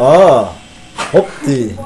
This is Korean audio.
아, 없디.